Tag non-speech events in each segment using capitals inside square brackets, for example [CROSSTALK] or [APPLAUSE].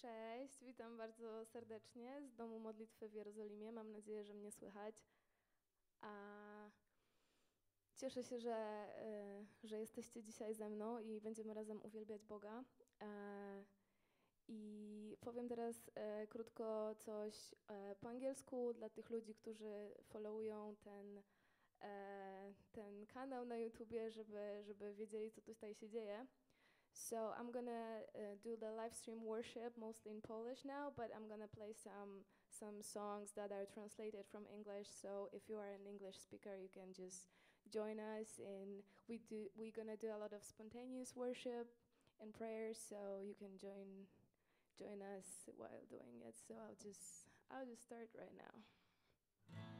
Cześć, witam bardzo serdecznie z Domu Modlitwy w Jerozolimie. Mam nadzieję, że mnie słychać. A cieszę się, że, e, że jesteście dzisiaj ze mną i będziemy razem uwielbiać Boga. E, I powiem teraz e, krótko coś po angielsku dla tych ludzi, którzy followują ten, ten kanał na YouTubie, żeby, żeby wiedzieli, co tutaj się dzieje. So I'm gonna uh, do the live stream worship mostly in Polish now, but I'm gonna play some some songs that are translated from English. So if you are an English speaker, you can just join us. And we do we're gonna do a lot of spontaneous worship and prayers, so you can join join us while doing it. So I'll just I'll just start right now.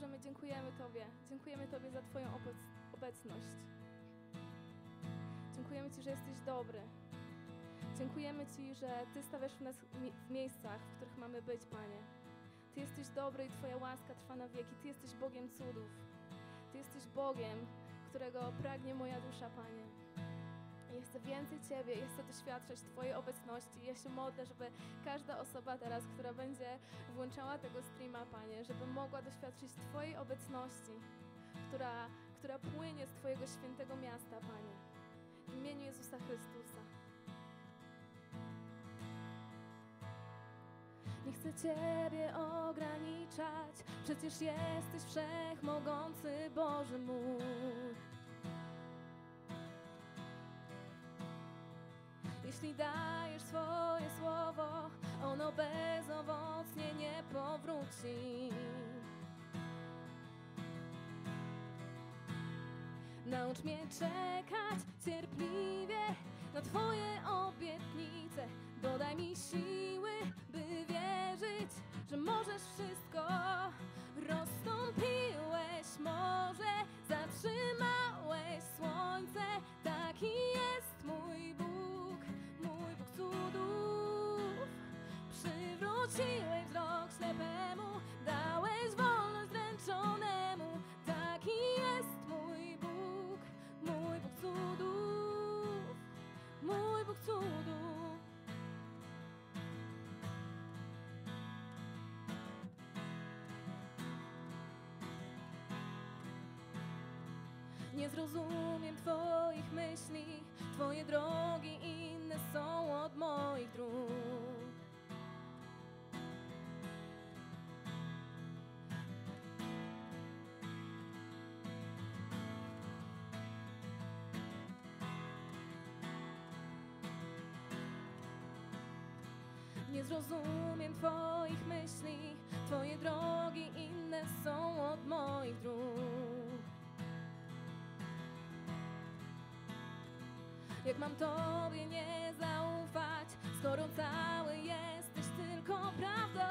Boże, my dziękujemy Tobie. Dziękujemy Tobie za Twoją obecność. Dziękujemy Ci, że jesteś dobry. Dziękujemy Ci, że Ty stawiasz nas w miejscach, w których mamy być, Panie. Ty jesteś dobry i Twoja łaska trwa na wieki. Ty jesteś Bogiem cudów. Ty jesteś Bogiem, którego pragnie moja dusza, Panie. Ja chcę więcej Ciebie, ja chcę doświadczać Twojej obecności. Ja się modlę, żeby każda osoba teraz, która będzie włączała tego streama, Panie, żeby mogła doświadczyć Twojej obecności, która, która płynie z Twojego świętego miasta, Panie. W imieniu Jezusa Chrystusa. Nie chcę Ciebie ograniczać, przecież jesteś wszechmogący Boży mój. Jeśli dajesz swoje słowo, ono bezowocnie nie powróci. Naucz mnie czekać cierpliwie na Twoje obietnice. Dodaj mi siły, by wierzyć, że możesz wszystko. Rozstąpiłeś morze, zatrzymałeś słońce. Taki jest mój Bóg. Przywróciłeś wzrok ślepemu, dałeś wolność zręczonemu. Taki jest mój Bóg, mój Bóg cudów, mój Bóg cudów. Nie zrozumiem Twoich myśli, Twoje drogi inne są od moich dróg. Nie zrozumiem Twoich myśli, Twoje drogi inne są od moich dróg. Jak mam Tobie nie zaufać, skoro cały jesteś tylko prawdą?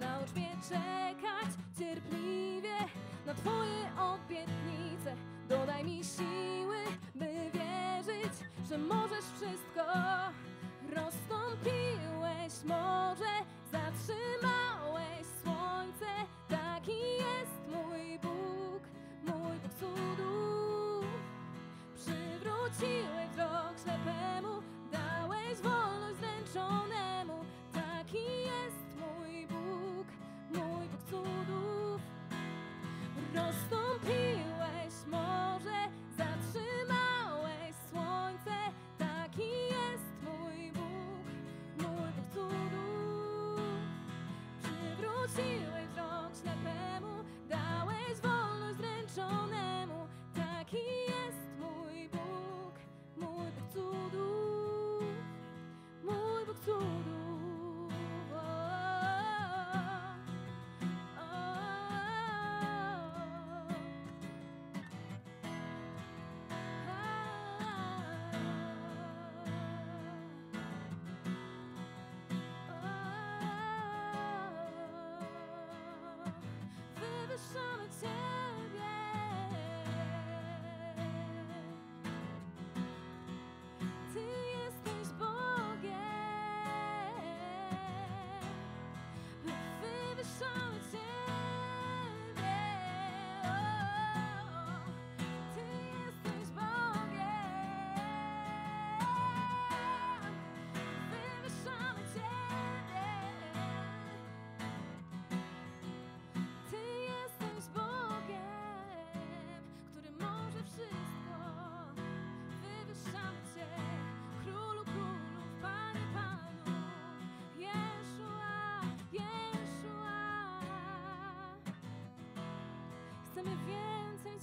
Naucz mnie czekać cierpliwie na Twoje obietnice. Dodaj mi siły, by wierzyć, że możesz wszystko. Rozstąpiłeś morze, zatrzymałeś słońce. Taki jest mój Bóg cudów. Przywróciłeś wzrok ślepemu, dałeś wolność zręczonemu.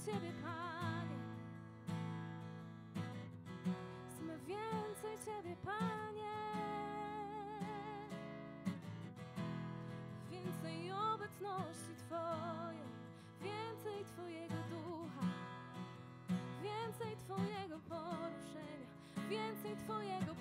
Ciebie, Panie. Chcemy więcej Ciebie, Panie. Więcej obecności Twojej, więcej Twojego ducha, więcej Twojego poruszenia, więcej Twojego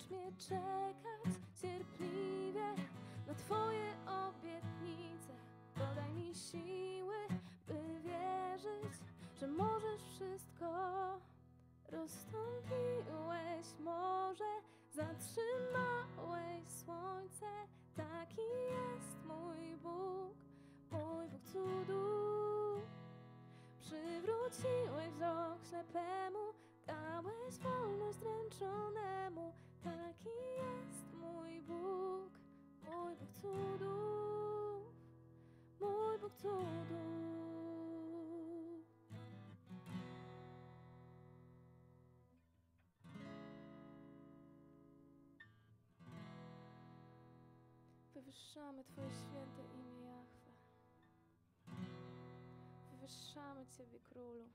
Naucz mnie czekać cierpliwie na Twoje obietnice. Podaj mi siły, cudów, mój Bóg cudów. Wywyższamy Twoje święte imię, Jahwe. Wywyższamy Ciebie, Królu.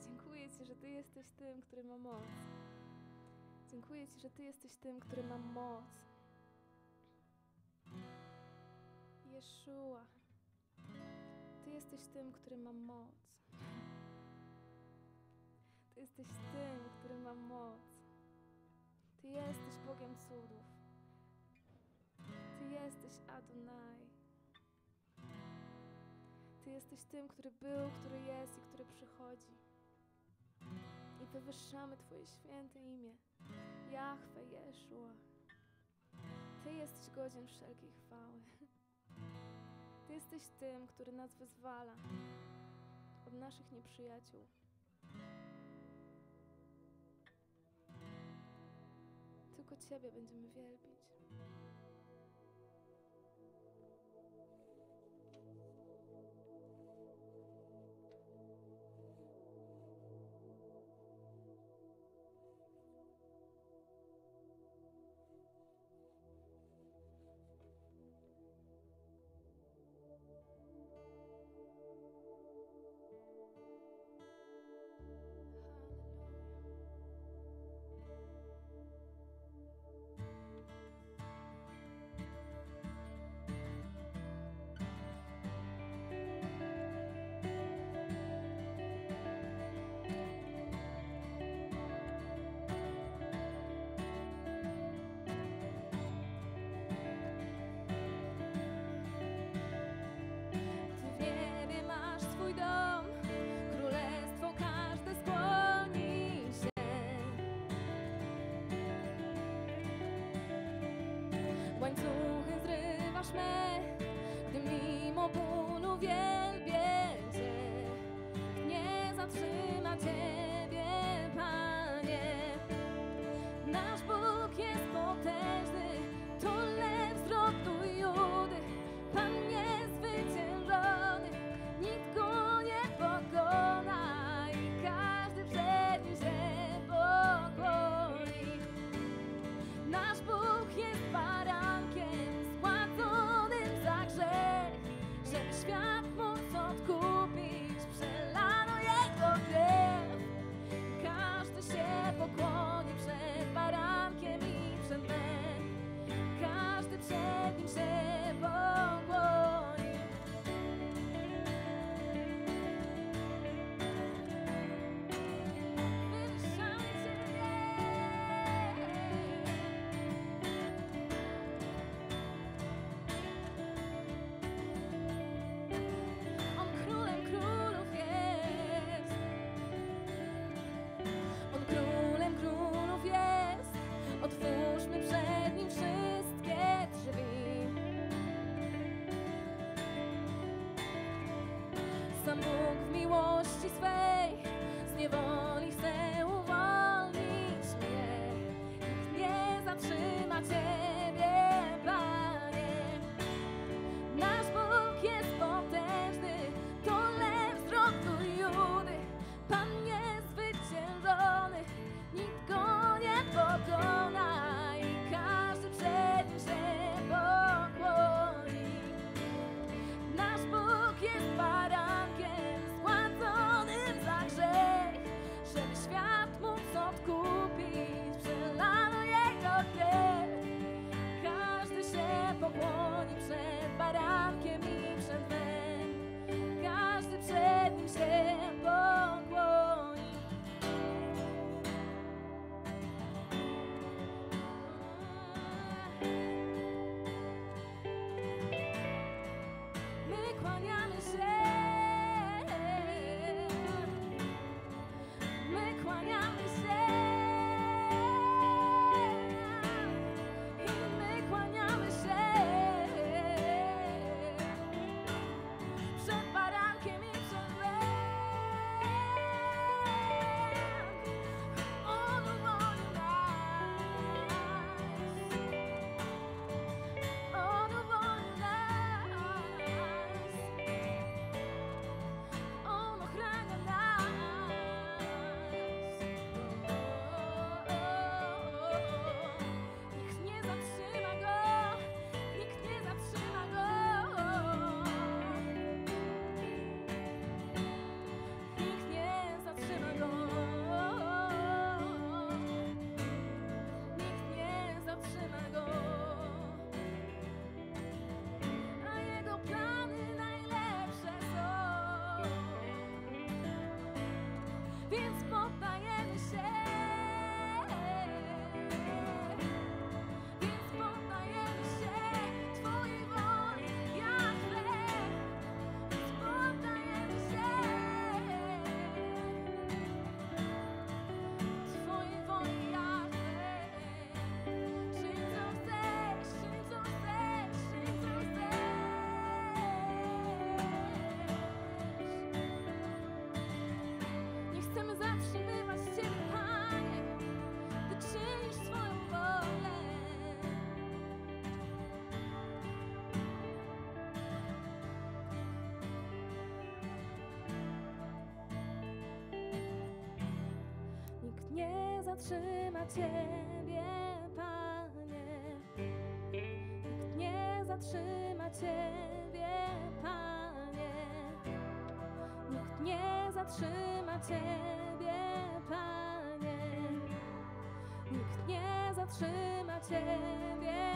Dziękuję Ci, że Ty jesteś tym, który ma moc. Dziękuję Ci, że Ty jesteś tym, który ma moc. Jeszua, Ty jesteś tym, który ma moc. Ty jesteś tym, który ma moc. Ty jesteś Bogiem cudów. Ty jesteś Adonai. Ty jesteś tym, który był, który jest i który przychodzi. I wywyższamy Twoje święte imię. Jahwe Jeszua. Ty jesteś godzien wszelkiej chwały. Ty jesteś tym, który nas wyzwala od naszych nieprzyjaciół. Tylko Ciebie będziemy wielbić. Bóg w miłości swej z niewoli. zatrzyma Ciebie, Panie. Nikt nie zatrzyma Ciebie, Panie. Nikt nie zatrzyma Ciebie, Panie. Nikt nie zatrzyma Ciebie.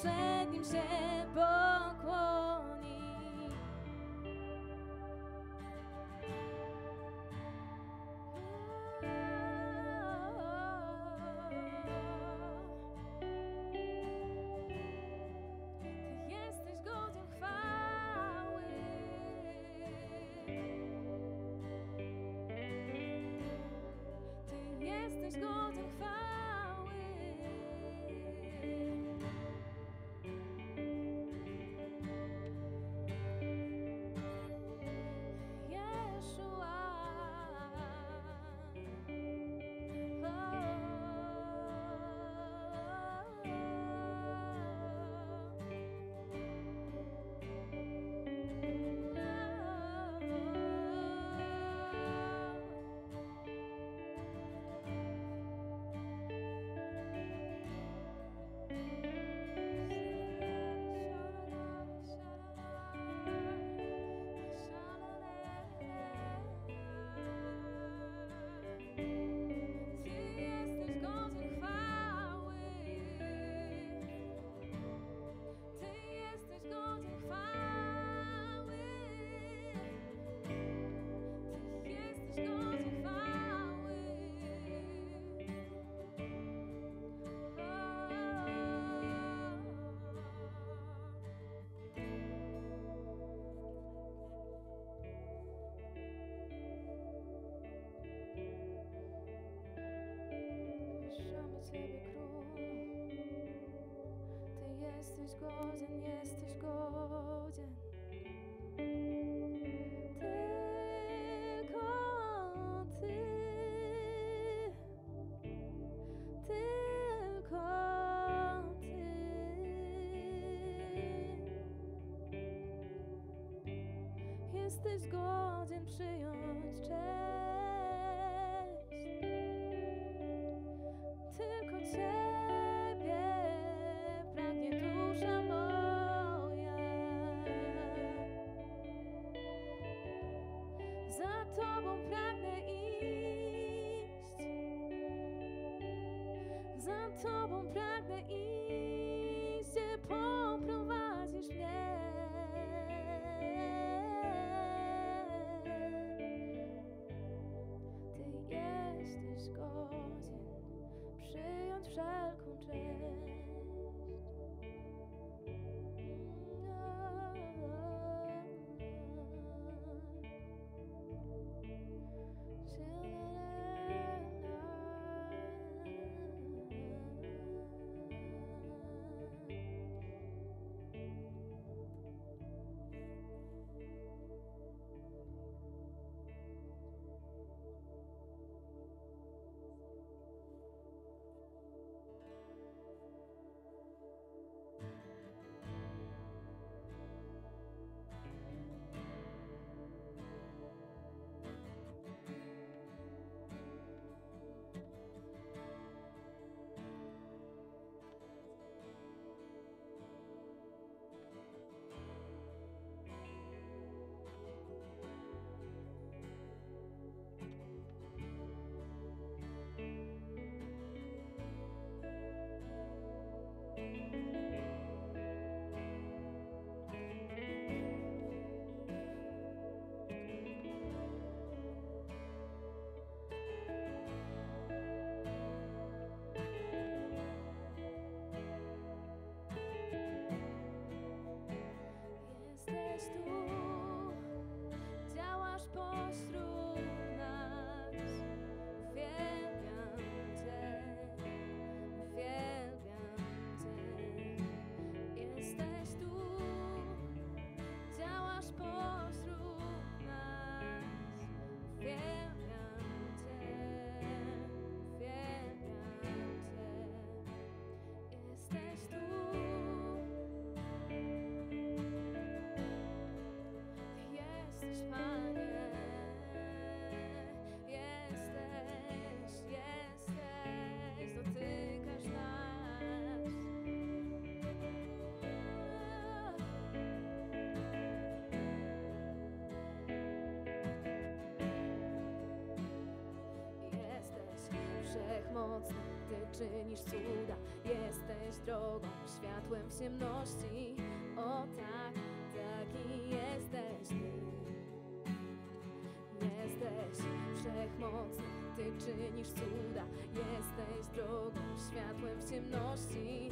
przed nim się położyć. jesteś godzien, jesteś godzien. Tylko ty, tylko ty. Jesteś godzien przy temps bon blague de just the wszechmocny, Ty czynisz cuda, jesteś drogą, światłem w ciemności. O tak, taki jesteś Ty. Jesteś wszechmocny, Ty czynisz cuda, jesteś drogą, światłem w ciemności.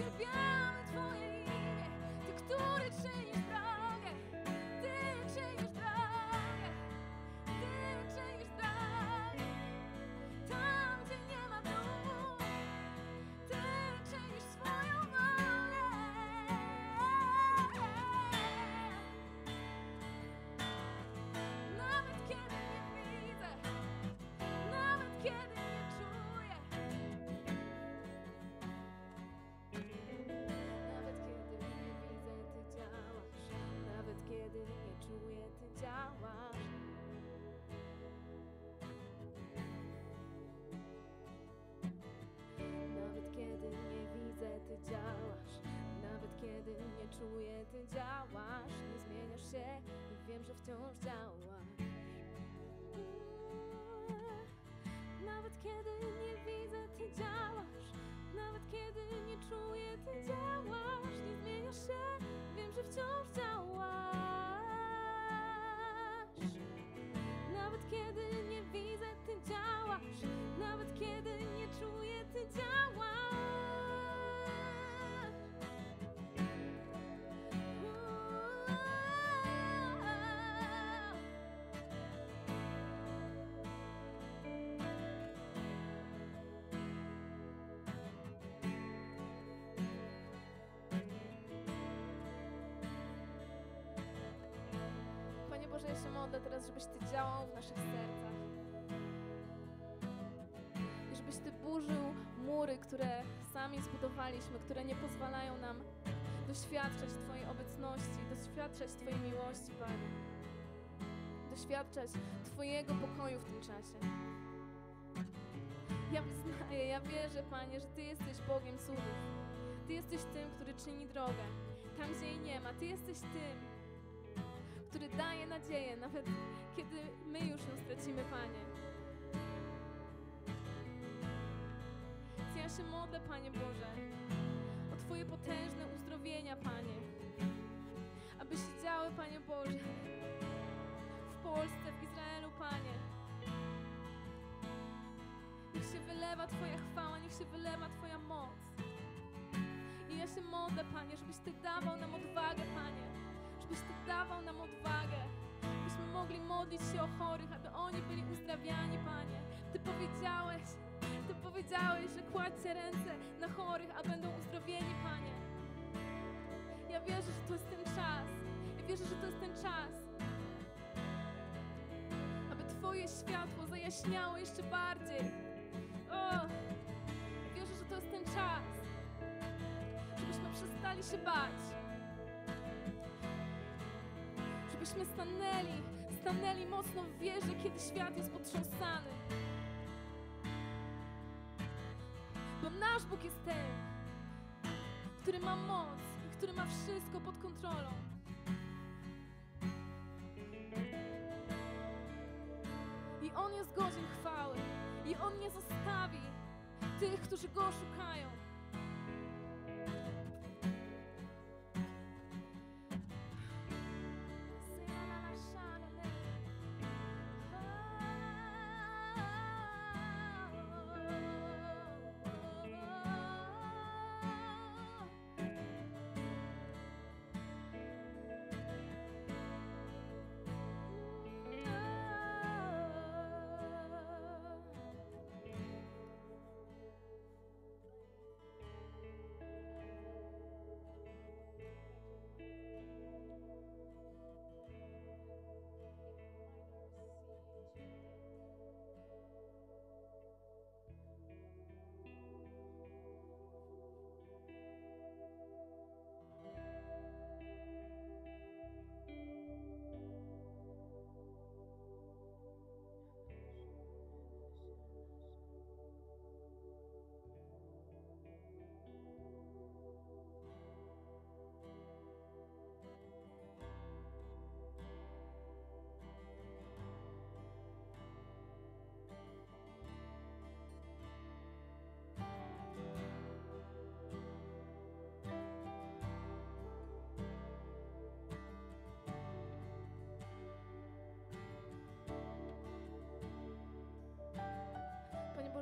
ciebie czuję, ty działasz Nie zmieniasz się i wiem, że wciąż działasz. Nawet kiedy nie widzę, ty działasz. Nawet kiedy nie czuję, ty działasz Nie zmieniasz się, wiem, że wciąż działasz. Nawet kiedy nie widzę, ty działasz. Nawet kiedy nie czuję, ty działasz. Się modlę teraz, żebyś Ty działał w naszych sercach. I żebyś Ty burzył mury, które sami zbudowaliśmy, które nie pozwalają nam doświadczać Twojej obecności, doświadczać Twojej miłości, Panie. Doświadczać Twojego pokoju w tym czasie. Ja wyznaję, ja wierzę, Panie, że Ty jesteś Bogiem cudów. Ty jesteś tym, który czyni drogę tam, gdzie jej nie ma. Ty jesteś tym, który daje nadzieję, nawet kiedy my już ją stracimy, Panie. Więc ja się modlę, Panie Boże, o Twoje potężne uzdrowienia, Panie. Aby się działy, Panie Boże, w Polsce, w Izraelu, Panie. Niech się wylewa Twoja chwała, niech się wylewa Twoja moc. I ja się modlę, Panie, żebyś Ty dawał nam odwagę, Panie. Żebyś Ty dawał nam odwagę. Byśmy mogli modlić się o chorych, aby oni byli uzdrawiani, Panie. Ty powiedziałeś, Ty powiedziałeś, że kładźcie ręce na chorych, a będą uzdrowieni, Panie. Ja wierzę, że to jest ten czas. Ja wierzę, że to jest ten czas. Aby Twoje światło zajaśniało jeszcze bardziej. O! Ja wierzę, że to jest ten czas żebyśmy przestali się bać. Żebyśmy stanęli, stanęli mocno w wierze, kiedy świat jest potrząsany. Bo nasz Bóg jest ten, który ma moc i który ma wszystko pod kontrolą. I On jest godzien chwały. I On nie zostawi tych, którzy Go szukają.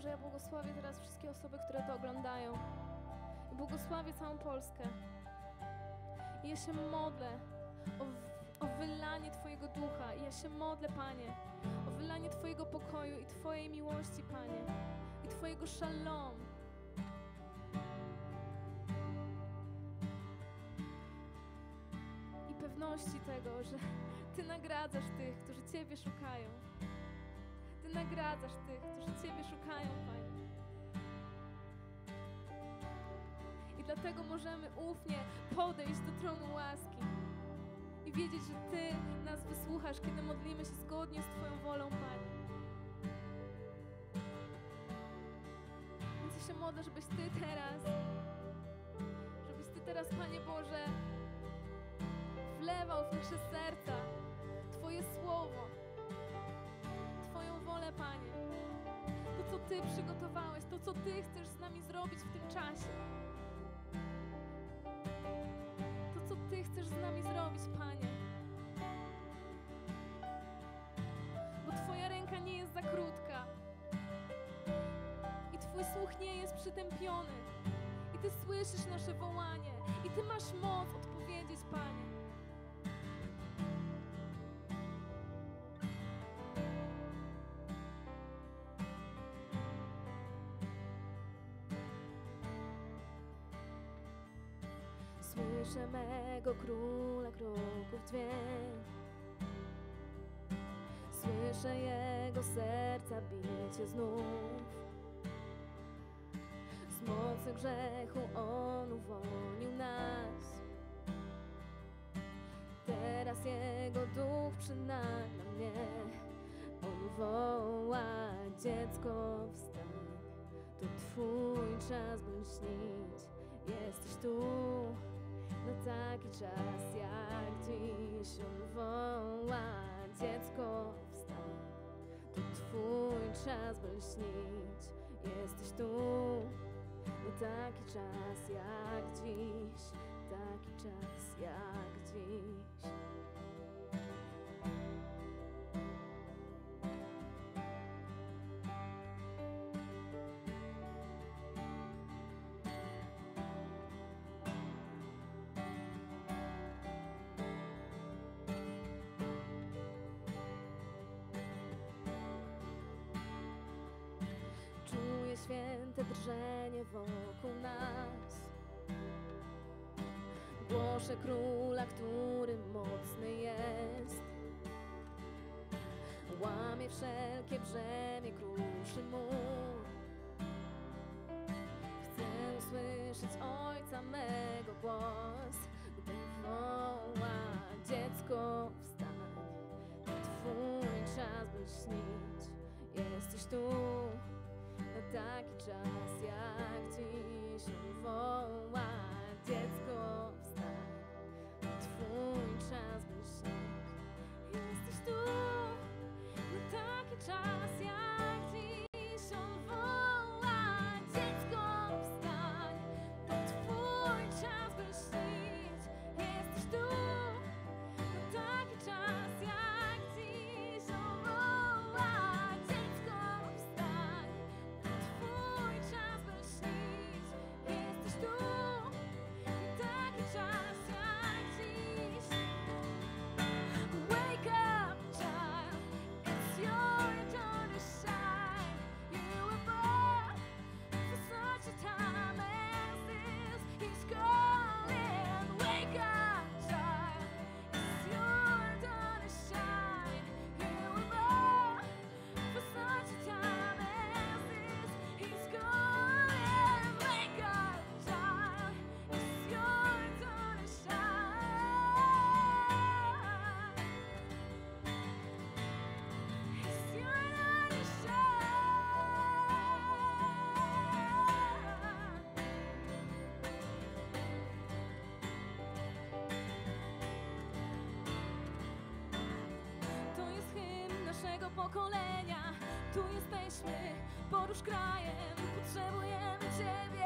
Boże, ja błogosławię teraz wszystkie osoby, które to oglądają. Błogosławię całą Polskę. I ja się modlę o, o wylanie Twojego ducha. I ja się modlę, Panie, o wylanie Twojego pokoju i Twojej miłości, Panie. I Twojego szalom. I pewności tego, że Ty nagradzasz tych, którzy Ciebie szukają. Ty nagradzasz tych, którzy Ciebie szukają, Panie. I dlatego możemy ufnie podejść do tronu łaski i wiedzieć, że Ty nas wysłuchasz, kiedy modlimy się zgodnie z Twoją wolą, Panie. Więc się modlę, żebyś Ty teraz, żebyś Ty teraz, Panie Boże, wlewał w nasze serca Twoje Ty przygotowałeś, to, co Ty chcesz z nami zrobić w tym czasie. To, co Ty chcesz z nami zrobić, Panie. Bo Twoja ręka nie jest za krótka. I Twój słuch nie jest przytępiony. I Ty słyszysz nasze wołanie. I Ty masz moc odpowiedzieć, Panie. Słyszę mego króla kroków dźwięk. Słyszę jego serca bicie znów. Z mocy grzechu on uwolnił nas. Teraz jego duch przynagla mnie. On woła dziecko wstań. To twój czas by Jesteś tu na taki czas jak dziś on woła dziecko wstań. To twój czas by śnić. Jesteś tu. Na taki czas jak dziś taki czas jak dziś Głoszę króla, który mocny jest. Łamie wszelkie brzemię, kruszy mur Chcę usłyszeć Ojca mego głos Gdy woła dziecko wstań. Twój czas by śnić. Jesteś tu na taki czas jak dziś woła dziecko twój czas by jesteś tu na taki czas jak pokolenia. Tu jesteśmy, porusz krajem, potrzebujemy Ciebie.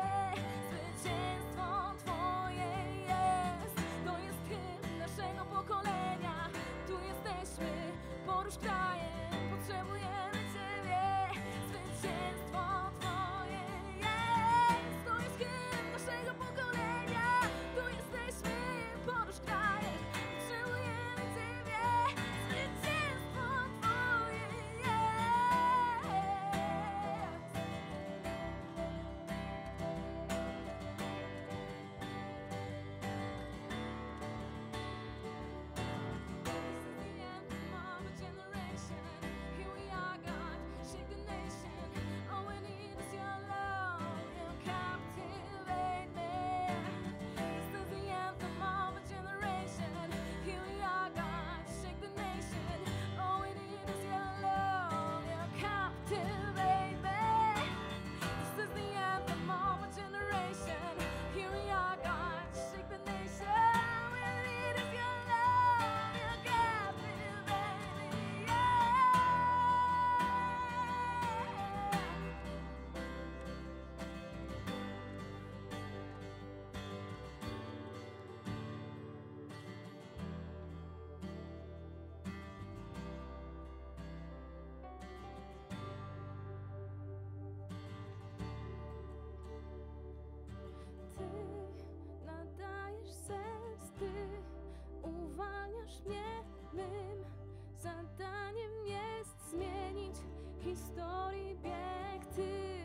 Zadaniem jest zmienić historii bieg Ty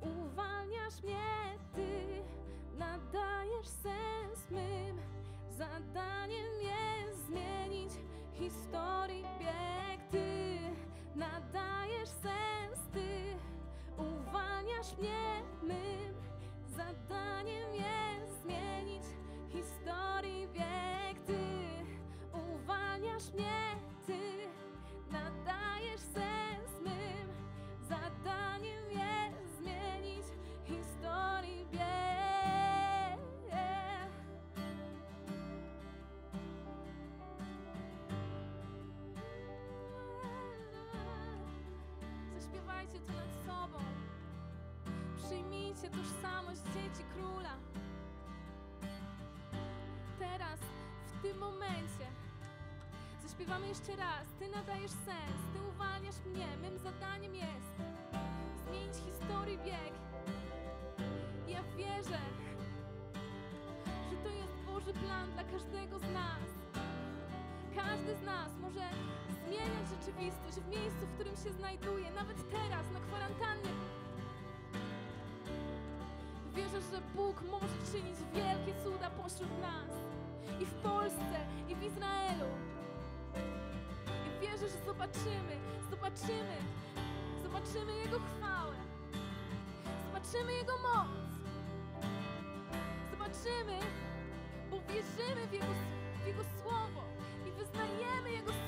uwalniasz mnie, Ty nadajesz sens. Mym zadaniem jest zmienić historii bieg Ty nadajesz sens. Ty uwalniasz mnie. Mym zadaniem uwalniasz mnie, ty nadajesz sens mym. Zadaniem jest zmienić historii bieg. Zaśpiewajcie to nad sobą. Przyjmijcie tożsamość dzieci króla. Teraz, w tym momencie, zaśpiewamy jeszcze raz. Ty nadajesz sens, ty uwalniasz mnie. Mym zadaniem jest zmienić historii bieg. Ja wierzę, że to jest Boży plan dla każdego z nas. Każdy z nas może zmieniać rzeczywistość w miejscu, w którym się znajduje, nawet teraz, na kwarantannie. Wierzę, że Bóg może czynić wielkie cuda pośród nas. I w Polsce, i w Izraelu. Wierzę, że zobaczymy, zobaczymy, zobaczymy Jego chwałę. Zobaczymy Jego moc. Zobaczymy, bo wierzymy w Jego, w Jego Słowo i wyznajemy Jego Słowo,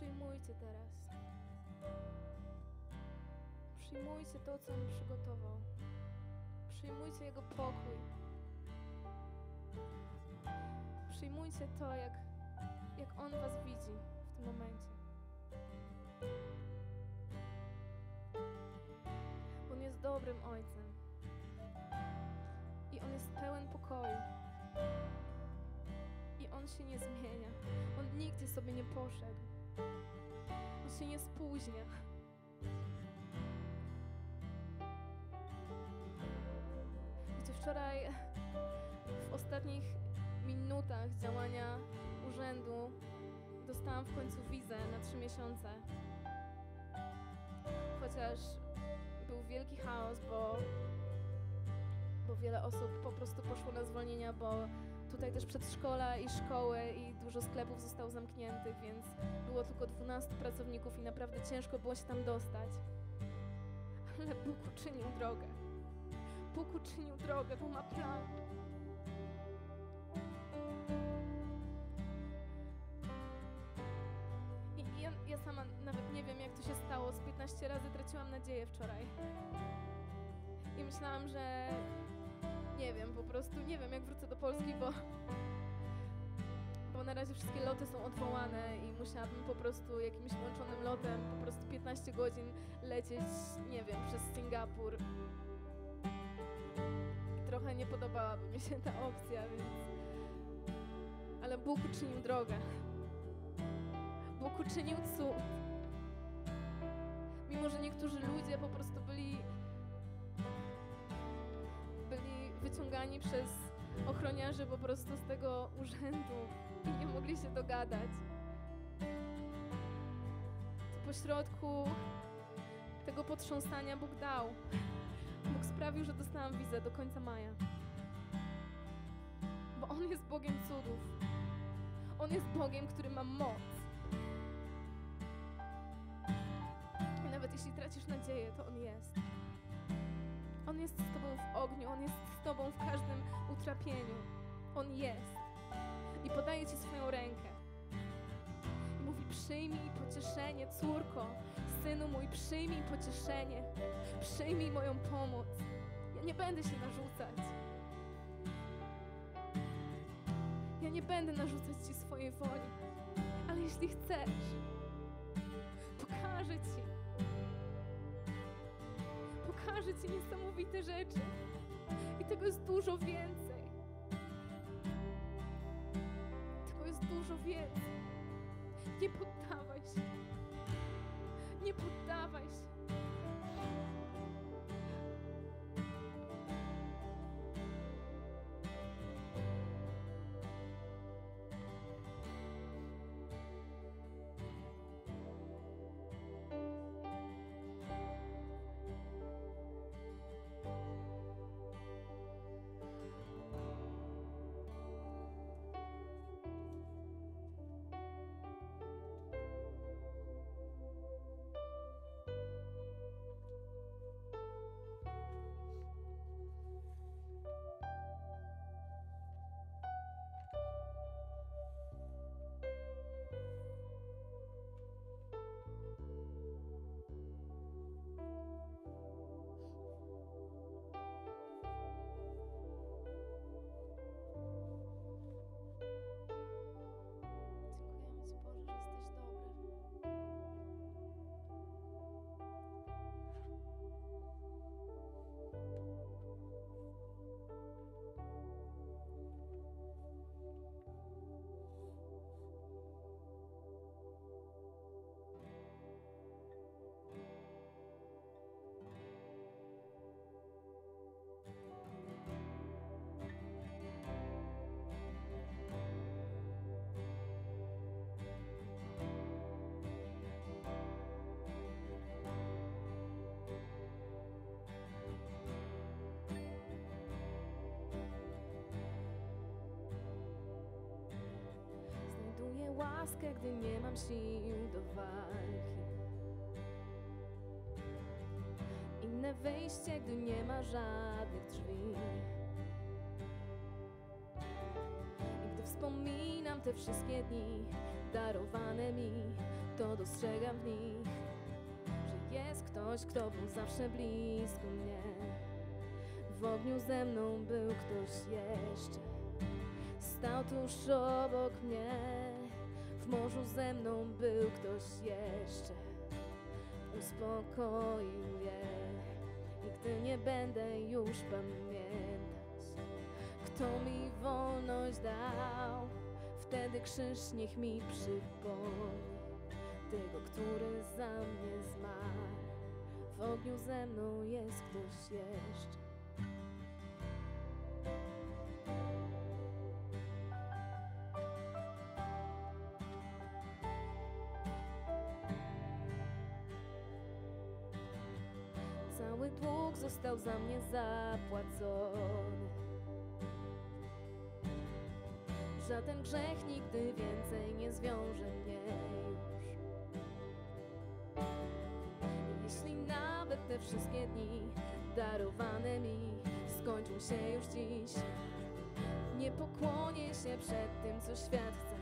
przyjmujcie teraz. Przyjmujcie to, co On przygotował. Przyjmujcie Jego pokój. Przyjmujcie to, jak, jak On Was widzi w tym momencie. On jest dobrym Ojcem. I On jest pełen pokoju. I On się nie zmienia. On nigdzie sobie nie poszedł. On się nie spóźnia. Wczoraj w ostatnich minutach działania urzędu dostałam w końcu wizę na trzy miesiące. Chociaż był wielki chaos, bo, bo wiele osób po prostu poszło na zwolnienia, bo tutaj też przedszkola i szkoły i dużo sklepów zostało zamkniętych, więc było tylko 12 pracowników i naprawdę ciężko było się tam dostać. Ale Bóg uczynił drogę. Bóg uczynił drogę, bo ma plan. I ja, ja sama nawet nie wiem, jak to się stało. Z 15 razy traciłam nadzieję wczoraj. I myślałam, że nie wiem, po prostu nie wiem, jak wrócę do Polski, bo, bo na razie wszystkie loty są odwołane i musiałabym po prostu jakimś łączonym lotem po prostu 15 godzin lecieć, nie wiem, przez Singapur. Trochę nie podobałaby mi się ta opcja, więc... Ale Bóg uczynił drogę. Bóg uczynił cud. Mimo, że niektórzy ludzie po prostu byli wyciągani przez ochroniarzy po prostu z tego urzędu i nie mogli się dogadać. To pośrodku tego potrząsania Bóg dał. Bóg sprawił, że dostałam wizę do końca maja. Bo On jest Bogiem cudów. On jest Bogiem, który ma moc. I nawet jeśli tracisz nadzieję, to On jest. On jest z Tobą w ogniu, On jest z Tobą w każdym utrapieniu. On jest. I podaje Ci swoją rękę. I mówi: Przyjmij pocieszenie, córko, synu mój, przyjmij pocieszenie, przyjmij moją pomoc. Ja nie będę się narzucać. Ja nie będę narzucać Ci swojej woli, ale jeśli chcesz, pokażę Ci pokaże Ci niesamowite rzeczy. I tego jest dużo więcej. Tego jest dużo więcej. Nie poddawaj się. Nie poddawaj się. Łaskę, gdy nie mam sił do walki. Inne wyjście, gdy nie ma żadnych drzwi. I gdy wspominam te wszystkie dni darowane mi, to dostrzegam w nich, że jest ktoś, kto był zawsze blisko mnie. W ogniu ze mną był ktoś jeszcze. Stał tuż obok mnie, morzu ze mną był ktoś jeszcze. Uspokoił je i nie będę już pamiętać, kto mi wolność dał, wtedy krzyż niech mi przypomni tego, który za mnie zmarł. W ogniu ze mną jest ktoś jeszcze. został za mnie zapłacony. Żaden grzech nigdy więcej nie zwiąże mnie już. Jeśli nawet te wszystkie dni darowane mi skończą się już dziś Nie pokłonię się przed tym, co świat chce.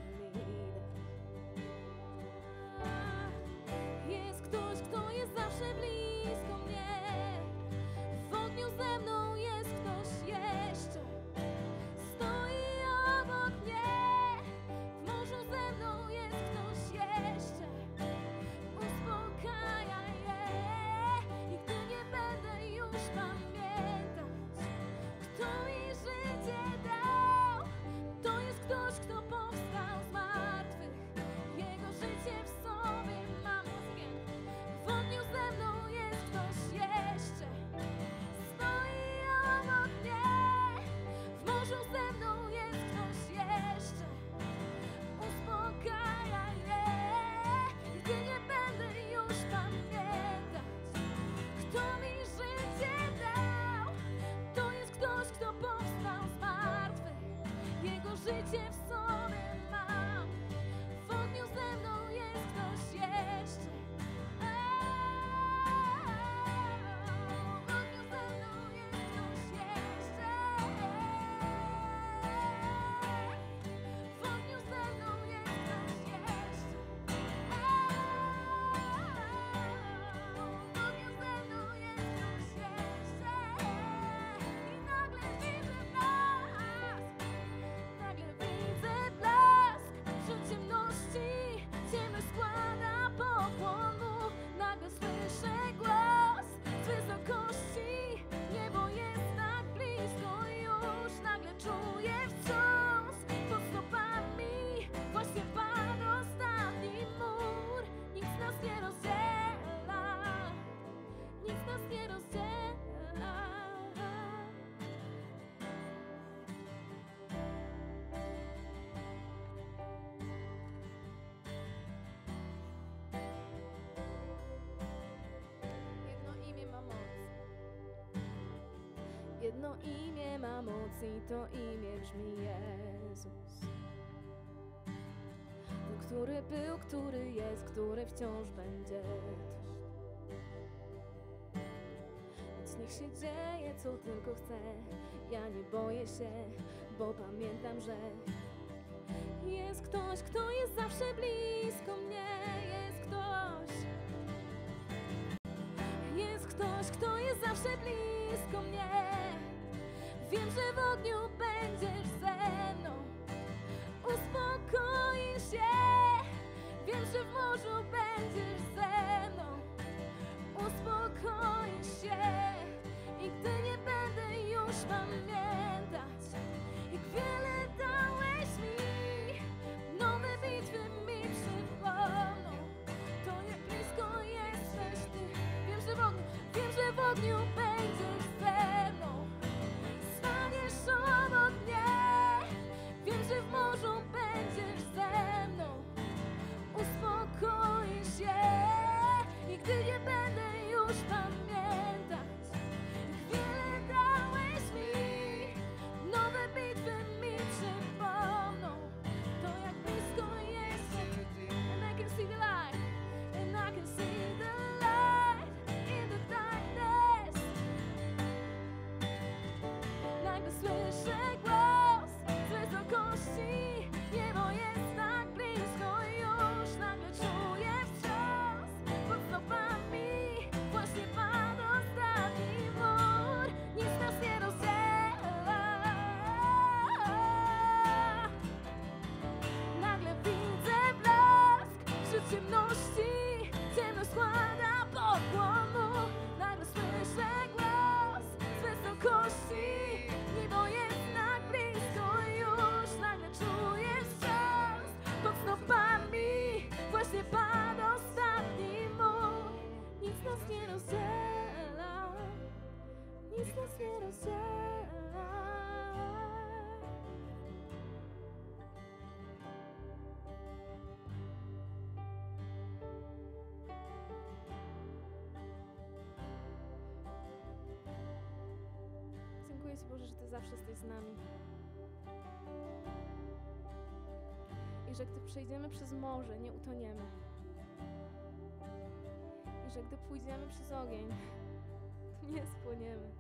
jedno imię ma moc i to imię brzmi Jezus. Ten, który był, który jest, który wciąż będzie. Więc niech się dzieje, co tylko chce. Ja nie boję się, bo pamiętam, że jest ktoś, kto jest zawsze blisko mnie. Jest ktoś, jest ktoś, kto jest zawsze blisko mnie. Wiem, że w ogniu będziesz ze mną. Uspokoisz się. Wiem, że w morzu będziesz ze mną. Uspokoisz się. I gdy say zawsze jesteś z nami. I że gdy przejdziemy przez morze, nie utoniemy. I że gdy pójdziemy przez ogień, [LAUGHS] nie spłoniemy.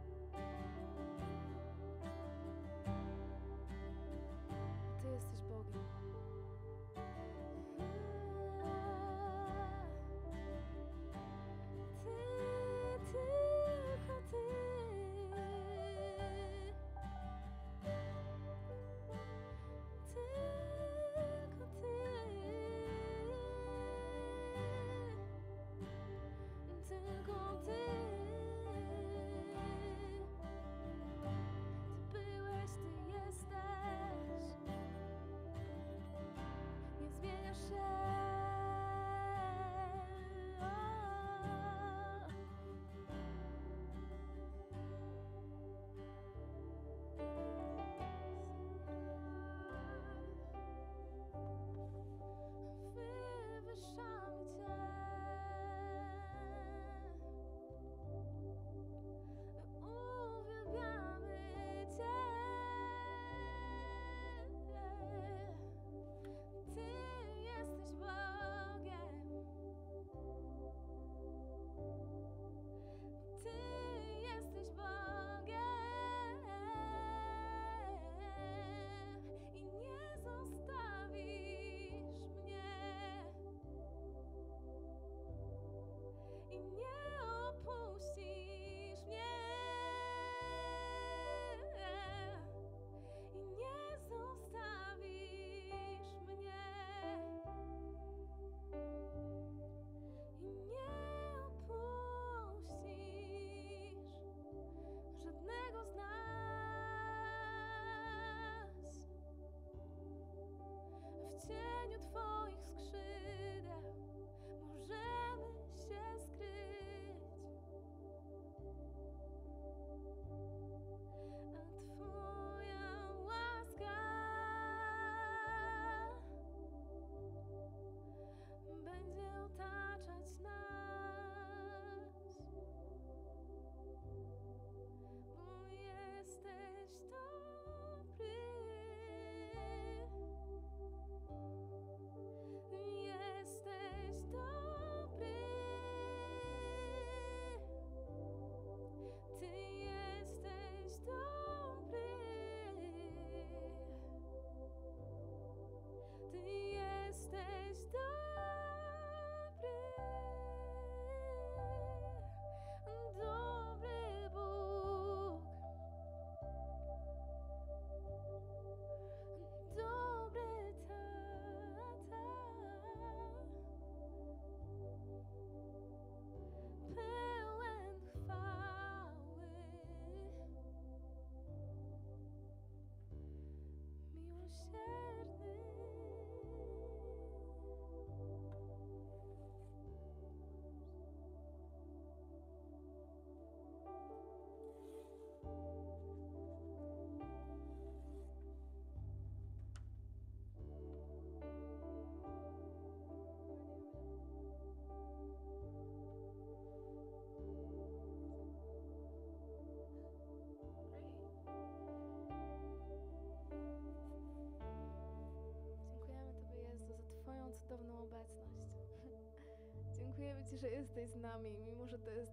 Dziękujemy Ci, że jesteś z nami, mimo że to jest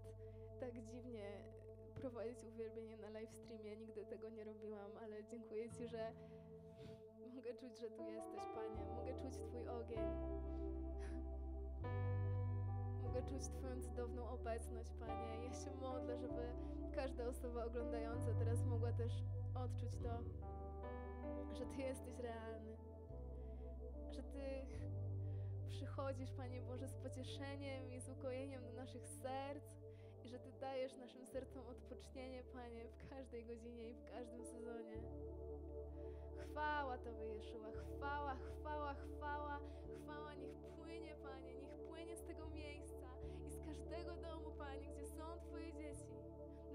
tak dziwnie prowadzić uwielbienie na live streamie. Nigdy tego nie robiłam, ale dziękuję Ci, że mogę czuć, że tu jesteś, Panie. Mogę czuć Twój ogień. [LAUGHS] Mogę czuć Twoją cudowną obecność, Panie. Ja się modlę, żeby każda osoba oglądająca teraz mogła też odczuć to, że Ty jesteś realny, że Ty przychodzisz, Panie Boże, z pocieszeniem i z ukojeniem do naszych serc i że Ty dajesz naszym sercom odpocznienie, Panie, w każdej godzinie i w każdym sezonie. Chwała Tobie, Jeszua, chwała, chwała, chwała, chwała niech płynie, Panie, niech płynie z tego miejsca i z każdego domu, Panie, gdzie są Twoje dzieci.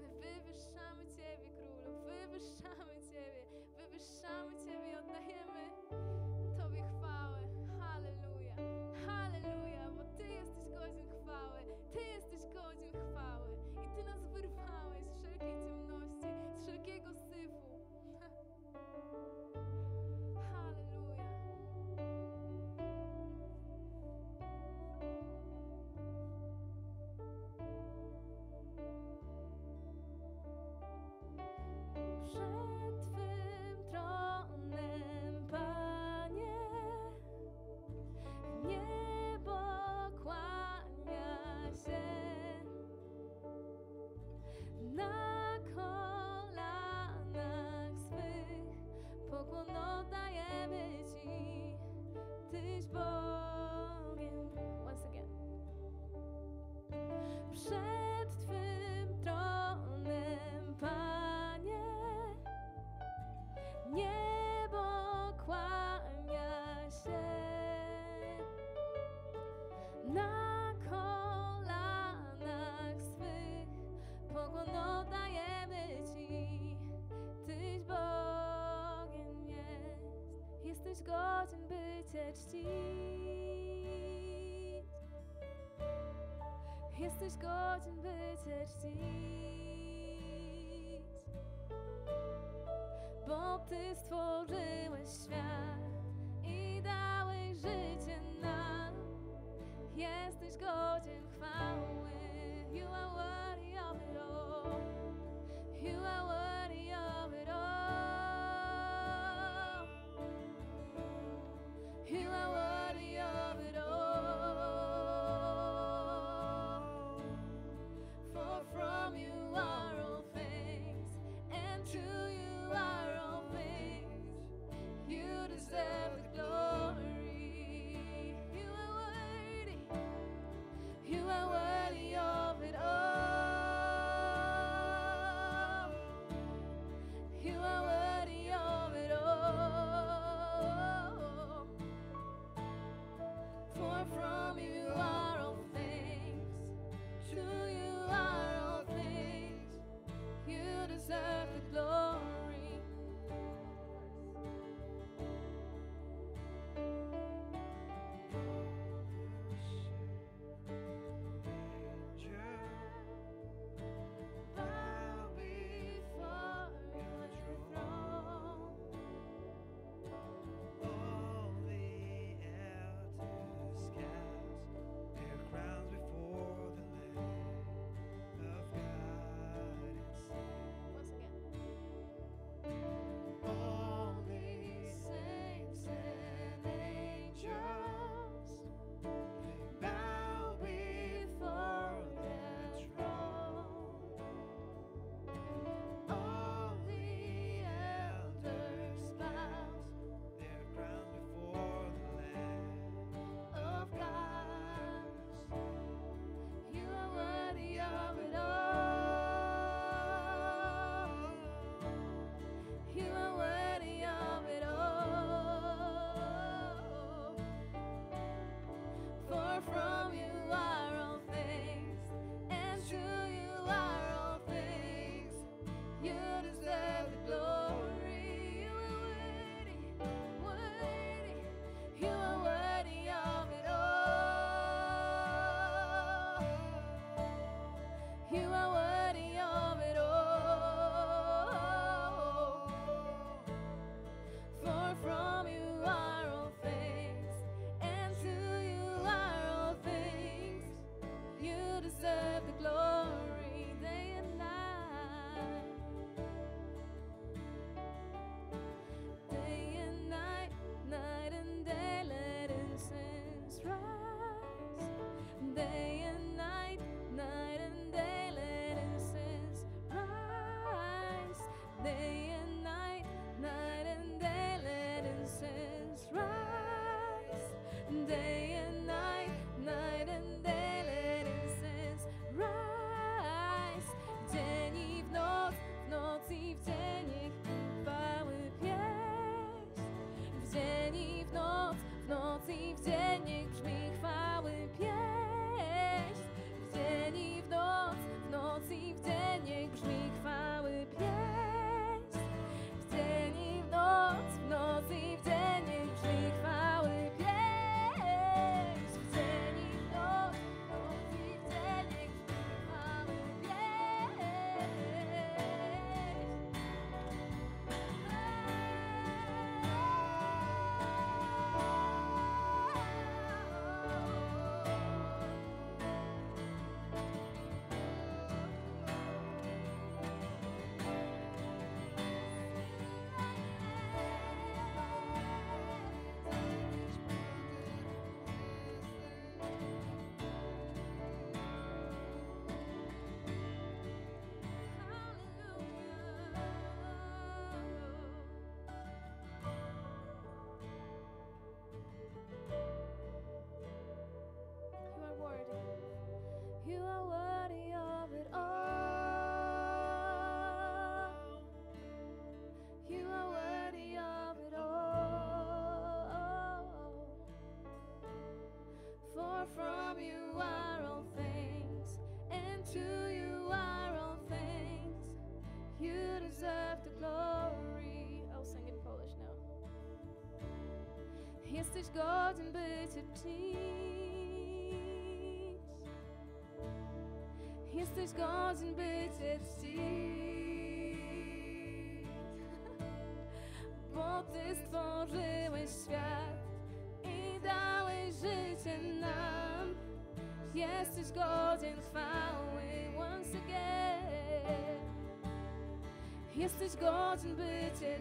My wywyższamy Ciebie, Królu, wywyższamy czcić. Jesteś godzien, by Cię czcić, bo Ty stworzyłeś świat i dałeś życie nam. Jesteś godzien chwały. You are worthy of it all. You are worthy. Jesteś godzien, by Cię czcić. Jesteś godzien, by Cię czcić. Bo Ty stworzyłeś świat i dałeś życie nam. Jesteś godzien chwały once again. Jesteś godzien, by Cię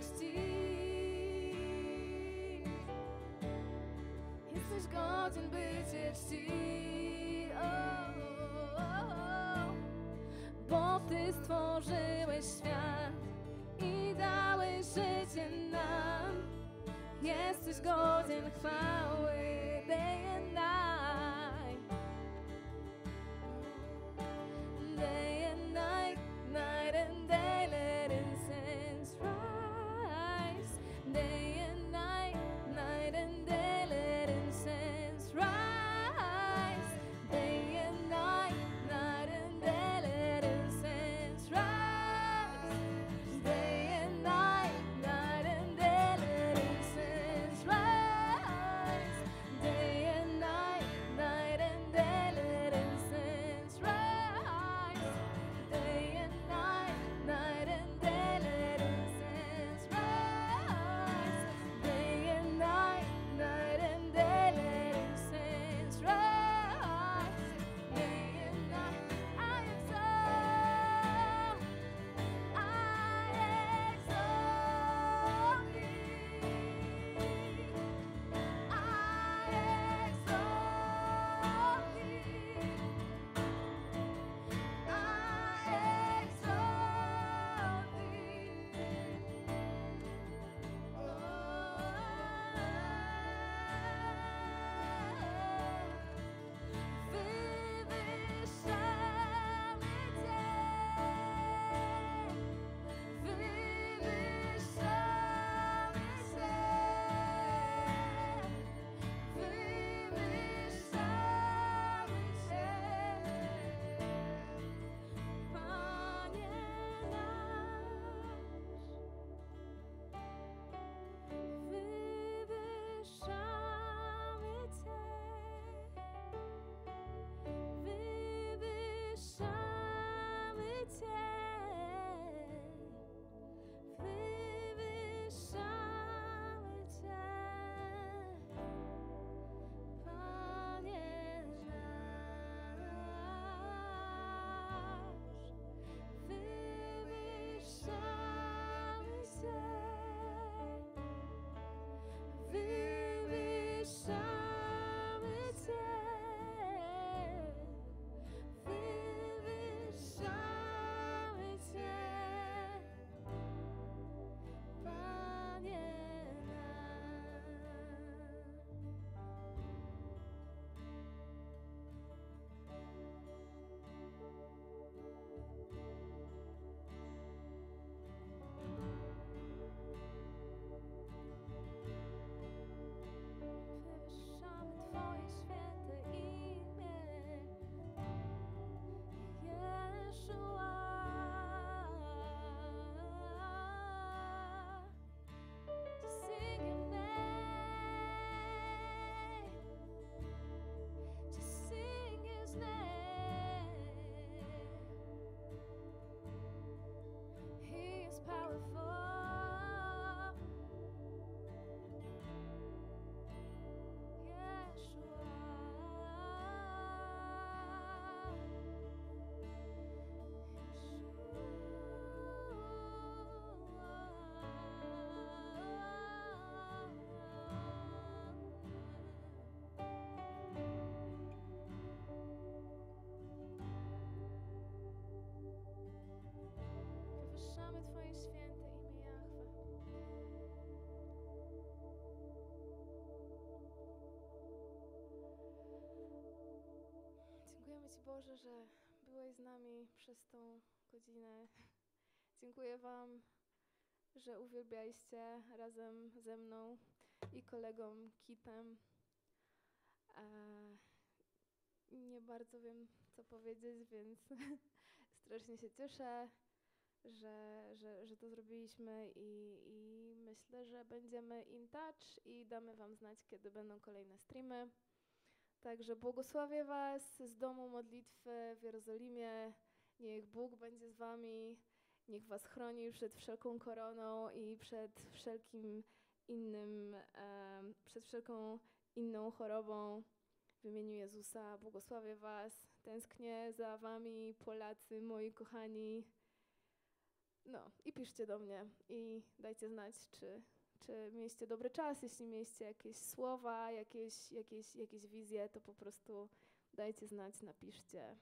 Jesteś godzien, by Cię czcić. Oh, oh, oh. Bo Ty stworzyłeś świat i dałeś życie nam. Jesteś godzien chwały Boże, że byłeś z nami przez tą godzinę. [LAUGHS] Dziękuję Wam, że uwielbialiście razem ze mną i kolegą Kitem. E, nie bardzo wiem, co powiedzieć, więc [LAUGHS] strasznie się cieszę, że, że, że to zrobiliśmy i, i myślę, że będziemy in touch i damy Wam znać, kiedy będą kolejne streamy. Także błogosławię Was z domu modlitwy w Jerozolimie. Niech Bóg będzie z Wami. Niech Was chroni przed wszelką koroną i przed wszelkim innym, przed wszelką inną chorobą. W imieniu Jezusa błogosławię Was. Tęsknię za Wami, Polacy, moi kochani. No i piszcie do mnie i dajcie znać, czy, czy mieliście dobry czas. Jeśli mieliście jakieś słowa, jakieś, jakieś, jakieś wizje, to po prostu dajcie znać, napiszcie.